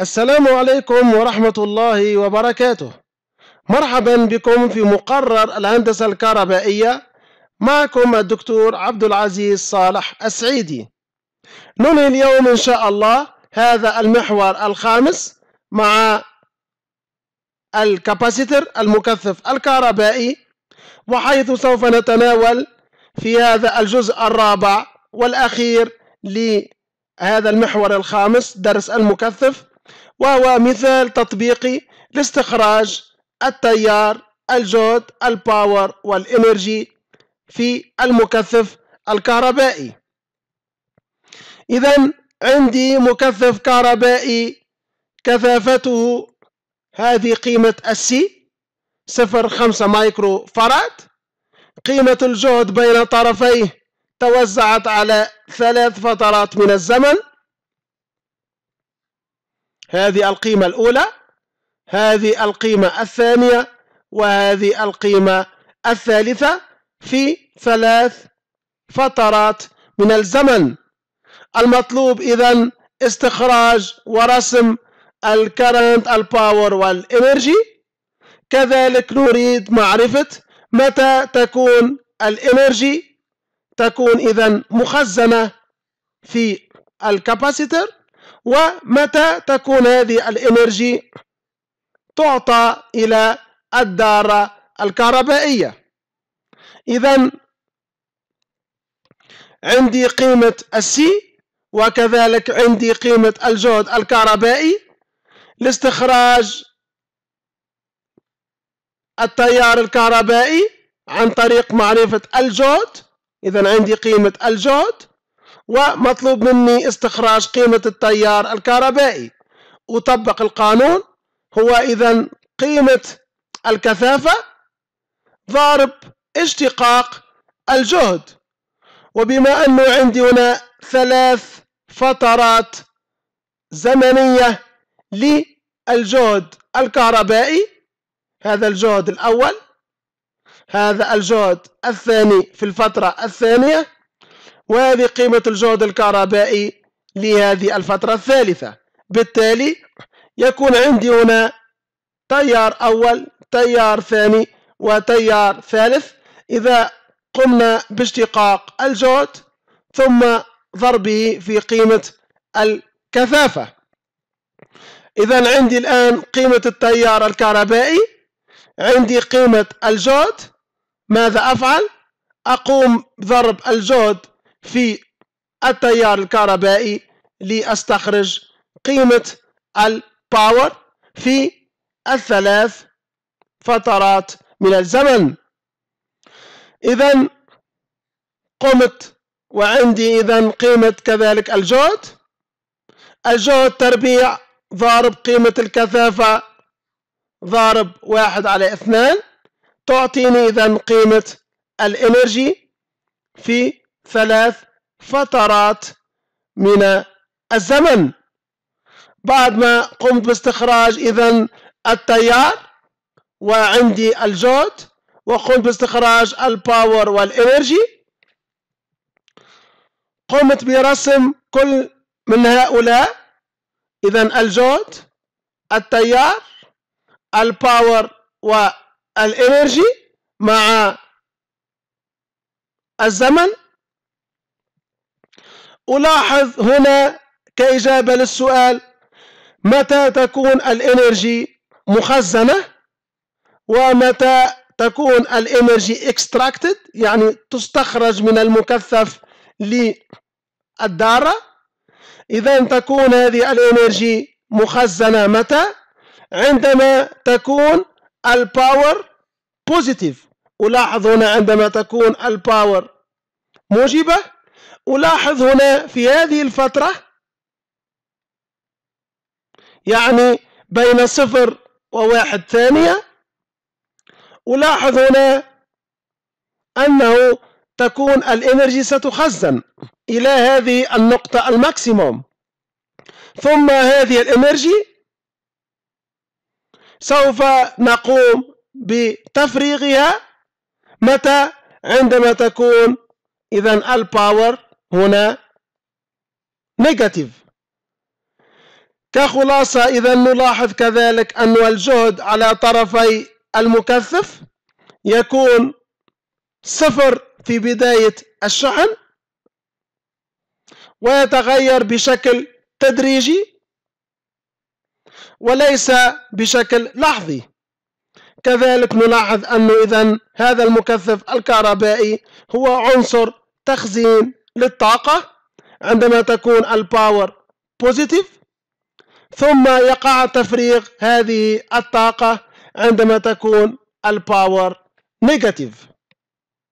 السلام عليكم ورحمة الله وبركاته. مرحبا بكم في مقرر الهندسة الكهربائية. معكم الدكتور عبد العزيز صالح السعيدي. ننهي اليوم إن شاء الله هذا المحور الخامس مع الكاباسيتر المكثف الكهربائي وحيث سوف نتناول في هذا الجزء الرابع والأخير لهذا المحور الخامس درس المكثف وهو مثال تطبيقي لاستخراج التيار الجهد ال power وال energy في المكثف الكهربائي. إذا عندي مكثف كهربائي كثافته هذه قيمة ال C صفر خمسة مايكرو فراد قيمة الجهد بين طرفيه توزعت على ثلاث فترات من الزمن. هذه القيمة الأولى هذه القيمة الثانية وهذه القيمة الثالثة في ثلاث فترات من الزمن. المطلوب إذا استخراج ورسم ال current ال power وال energy كذلك نريد معرفة متى تكون ال energy تكون إذا مخزنة في ال capacitor ومتى تكون هذه ال energy تعطى إلى الدارة الكهربائية. إذا عندي قيمة ال C وكذلك عندي قيمة الجهد الكهربائي لاستخراج التيار الكهربائي عن طريق معرفة الجهد. إذا عندي قيمة الجهد ومطلوب مني استخراج قيمة التيار الكهربائي. أطبق القانون هو إذا قيمة الكثافة ضارب اشتقاق الجهد. وبما أنه عندي هنا ثلاث فترات زمنية للجهد الكهربائي هذا الجهد الأول هذا الجهد الثاني في الفترة الثانية وهذه قيمة الجهد الكهربائي لهذه الفترة الثالثة. بالتالي يكون عندي هنا تيار أول تيار ثاني وتيار ثالث. إذا قمنا باشتقاق الجهد ثم ضربه في قيمة الكثافة. إذا عندي الآن قيمة التيار الكهربائي. عندي قيمة الجهد. ماذا أفعل؟ أقوم بضرب الجهد في التيار الكهربائي لأستخرج قيمة الباور في الثلاث فترات من الزمن. إذا قمت وعندي إذا قيمة كذلك الجهد الجهد تربيع ضارب قيمة الكثافة ضارب واحد على اثنان تعطيني إذا قيمة الإنرجي في ثلاث فترات من الزمن. بعد ما قمت باستخراج إذا التيار وعندي الجهد وقمت باستخراج ال power وال energy قمت برسم كل من هؤلاء إذا الجهد التيار ال power وال energy مع الزمن. ألاحظ هنا كإجابة للسؤال متى تكون ال energy مخزنة؟ ومتى تكون ال energy extracted يعني تستخرج من المكثف للدارة. إذا تكون هذه ال energy مخزنة متى؟ عندما تكون ال power positive ألاحظ هنا عندما تكون ال power موجبة. ألاحظ هنا في هذه الفترة يعني بين صفر وواحد ثانية ألاحظ هنا أنه تكون ال energy ستخزن إلى هذه النقطة ال maximum. ثم هذه ال energy سوف نقوم بتفريغها متى؟ عندما تكون إذا ال power هنا negative كخلاصة إذا نلاحظ كذلك أن الجهد على طرفي المكثف يكون صفر في بداية الشحن ويتغير بشكل تدريجي وليس بشكل لحظي. كذلك نلاحظ أنه إذا هذا المكثف الكهربائي هو عنصر تخزين للطاقة عندما تكون ال power positive ثم يقع تفريغ هذه الطاقة عندما تكون الباور نيجاتيف